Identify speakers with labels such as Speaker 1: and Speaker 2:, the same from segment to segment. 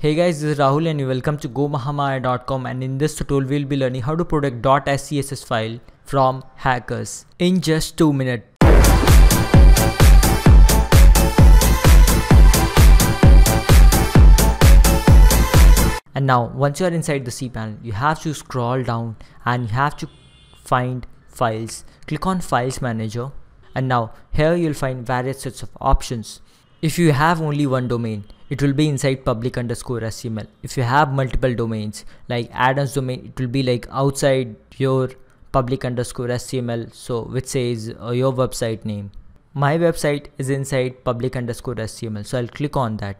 Speaker 1: Hey guys, this is Rahul and welcome to GoMahamaya.com and in this tutorial we'll be learning how to protect .htaccess file from hackers in just 2 minutes. And now once you are inside the cPanel, you have to scroll down and you have to find files. Click on files manager and now here you'll find various sets of options. If you have only one domain, it will be inside public underscore HTML. If you have multiple domains like add-ons domain, it will be like outside your public underscore HTML. So which says uh, your website name. My website is inside public underscore HTML. So I'll click on that.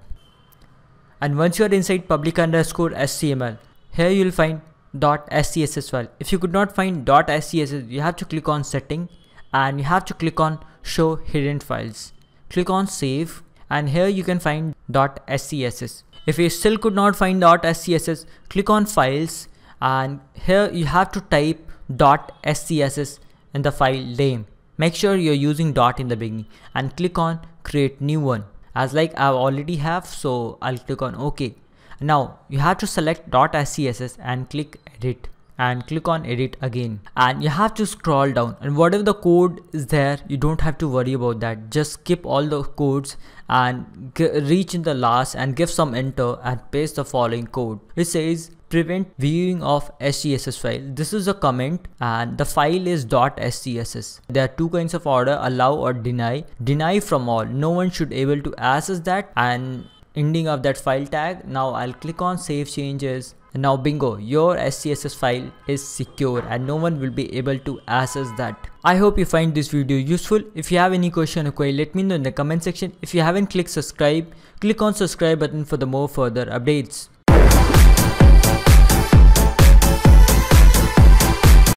Speaker 1: And once you are inside public underscore HTML, here you'll find .htaccess file. If you could not find .htaccess, you have to click on setting and you have to click on show hidden files. Click on save and here you can find .htaccess. If you still could not find .htaccess, click on files and here you have to type .htaccess in the file name. Make sure you're using dot in the beginning and click on create new one as like I already have so I'll click on OK. Now you have to select .htaccess and click edit and click on edit again. And you have to scroll down. And whatever the code is there you don't have to worry about that. Just skip all the codes and reach in the last and give some enter and paste the following code. It says prevent viewing of htaccess file. This is a comment and the file is .htaccess there are two kinds of order allow or deny. Deny from all. No one should able to access that. And ending of that file tag. Now i'll click on save changes and now bingo, your htaccess file is secure and no one will be able to access that. I hope you find this video useful. If you have any question or query, let me know in the comment section. If you haven't clicked subscribe, click on subscribe button for the more further updates.